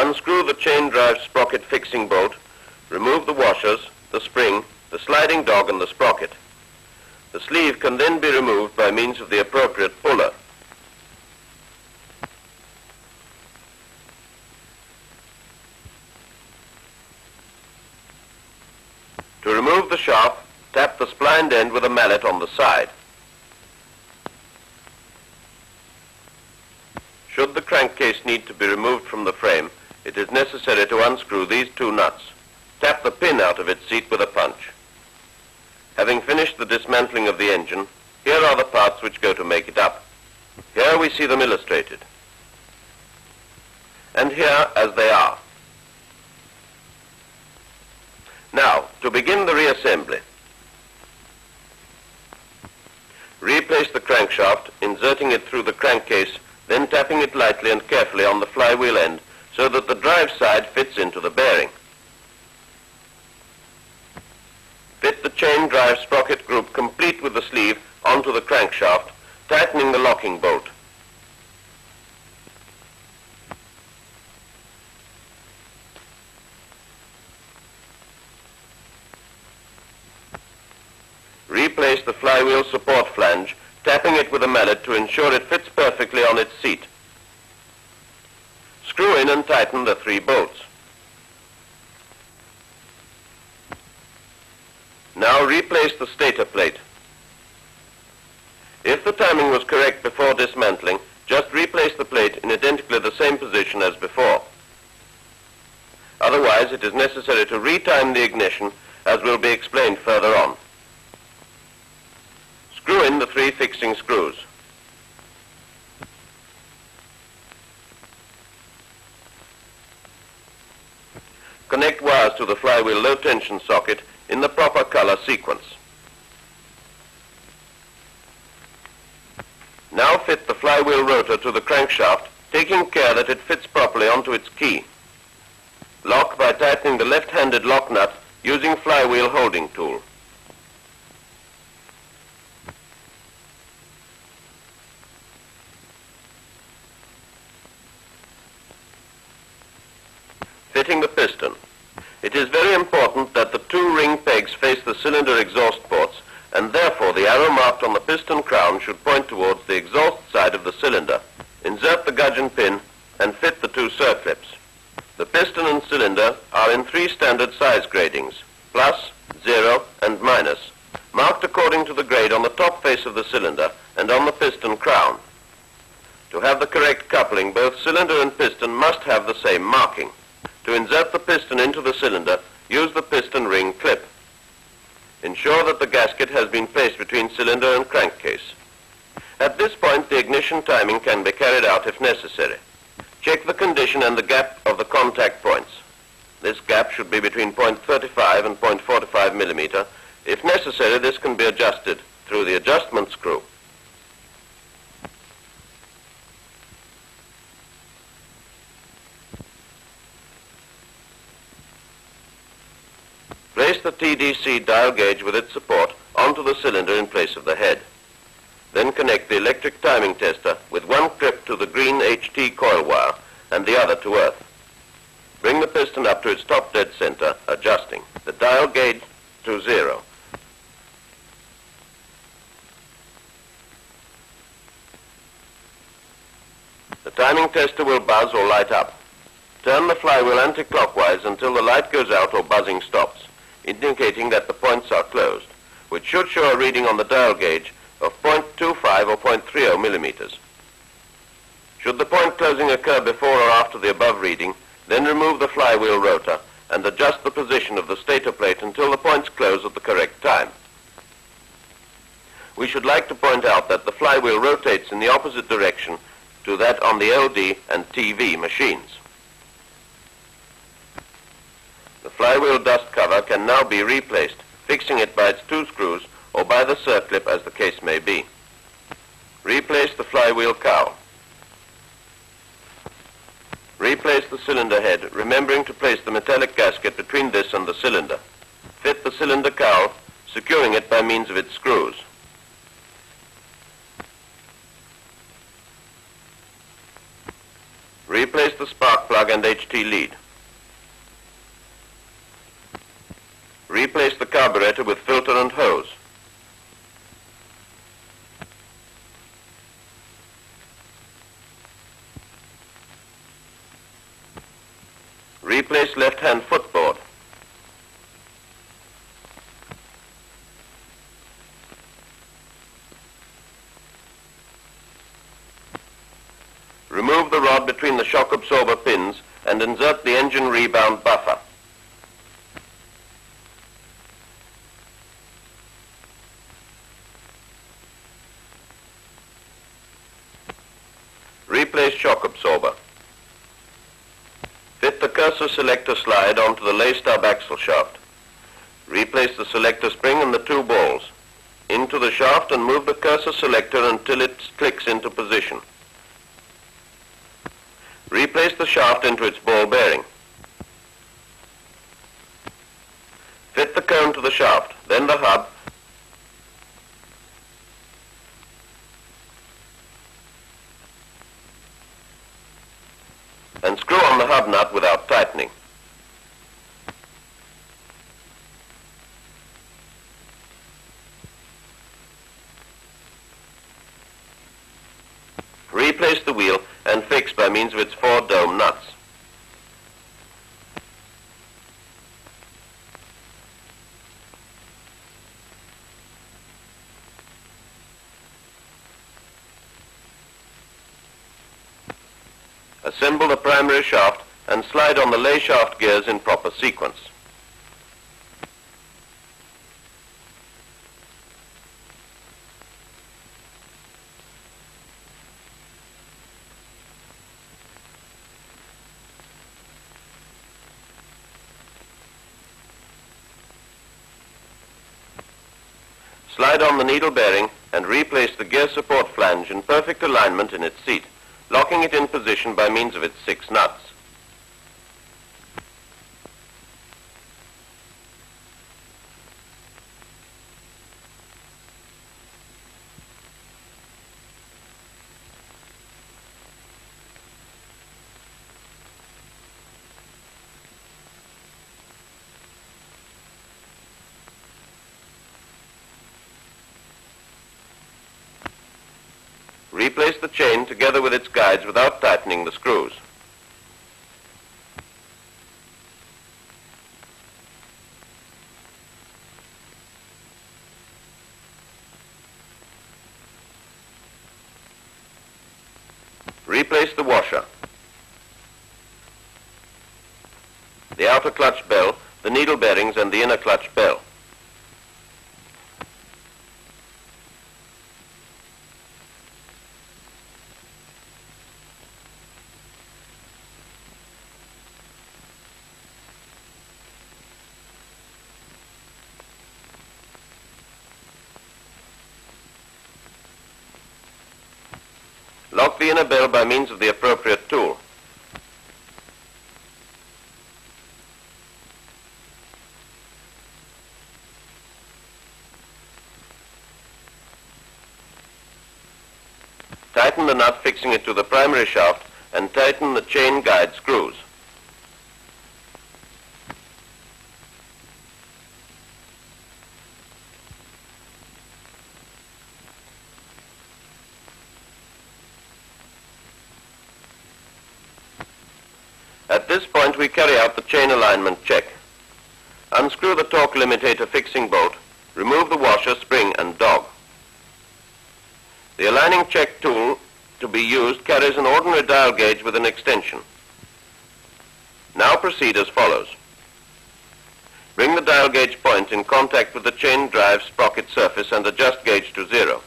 Unscrew the chain drive sprocket fixing bolt, remove the washers, the spring, the sliding dog and the sprocket. The sleeve can then be removed by means of the appropriate puller. To remove the shaft, tap the splined end with a mallet on the side. Should the crankcase need to be removed from the frame, it is necessary to unscrew these two nuts. Tap the pin out of its seat with a punch. Having finished the dismantling of the engine, here are the parts which go to make it up. Here we see them illustrated. And here as they are. Now, to begin the reassembly. Replace the crankshaft, inserting it through the crankcase, then tapping it lightly and carefully on the flywheel end so that the drive side fits into the bearing. Fit the chain drive sprocket group complete with the sleeve onto the crankshaft, tightening the locking bolt. Replace the flywheel support flange, tapping it with a mallet to ensure it fits perfectly on its seat. In and tighten the three bolts. Now replace the stator plate. If the timing was correct before dismantling, just replace the plate in identically the same position as before. Otherwise, it is necessary to retime the ignition, as will be explained further on. Screw in the three fixing screws. Connect wires to the flywheel low tension socket in the proper color sequence. Now fit the flywheel rotor to the crankshaft, taking care that it fits properly onto its key. Lock by tightening the left-handed lock nut using flywheel holding tool. Fitting the piston. It is very important that the two ring pegs face the cylinder exhaust ports and therefore the arrow marked on the piston crown should point towards the exhaust side of the cylinder. Insert the gudgeon pin and fit the two circlips. The piston and cylinder are in three standard size gradings, plus, zero, and minus, marked according to the grade on the top face of the cylinder and on the piston crown. To have the correct coupling, both cylinder and piston must have the same marking. To insert the piston into the cylinder, use the piston ring clip. Ensure that the gasket has been placed between cylinder and crankcase. At this point, the ignition timing can be carried out if necessary. Check the condition and the gap of the contact points. This gap should be between 0.35 and 0.45 millimeter. If necessary, this can be adjusted through the adjustment screw. Place the TDC dial gauge with its support onto the cylinder in place of the head. Then connect the electric timing tester with one clip to the green HT coil wire and the other to earth. Bring the piston up to its top dead center, adjusting. The dial gauge to zero. The timing tester will buzz or light up. Turn the flywheel anti-clockwise until the light goes out or buzzing stops indicating that the points are closed, which should show a reading on the dial gauge of 0.25 or 0.30 millimeters. Should the point closing occur before or after the above reading, then remove the flywheel rotor and adjust the position of the stator plate until the points close at the correct time. We should like to point out that the flywheel rotates in the opposite direction to that on the LD and TV machines. The flywheel dust cover can now be replaced, fixing it by its two screws or by the circlip as the case may be. Replace the flywheel cowl. Replace the cylinder head, remembering to place the metallic gasket between this and the cylinder. Fit the cylinder cowl, securing it by means of its screws. Replace the spark plug and HT lead. Replace the carburetor with filter and hose. Replace left-hand footboard. Remove the rod between the shock absorber pins and insert the engine rebound buffer. Replace shock absorber. Fit the cursor selector slide onto the stub axle shaft. Replace the selector spring and the two balls. Into the shaft and move the cursor selector until it clicks into position. Replace the shaft into its ball bearing. Fit the cone to the shaft, then the hub, and screw on the hub nut without tightening. Replace the wheel and fix by means of its four dome nuts. Assemble the primary shaft and slide on the lay shaft gears in proper sequence. Slide on the needle bearing and replace the gear support flange in perfect alignment in its seat, locking it in position by means of its six nuts. Replace the chain together with its guides without tightening the screws. Replace the washer. The outer clutch bell, the needle bearings and the inner clutch bell. The inner bell by means of the appropriate tool. Tighten the nut fixing it to the primary shaft and tighten the chain guide screws. At this point, we carry out the chain alignment check. Unscrew the torque limitator fixing bolt, remove the washer, spring, and dog. The aligning check tool to be used carries an ordinary dial gauge with an extension. Now proceed as follows. Bring the dial gauge point in contact with the chain drive sprocket surface and adjust gauge to zero.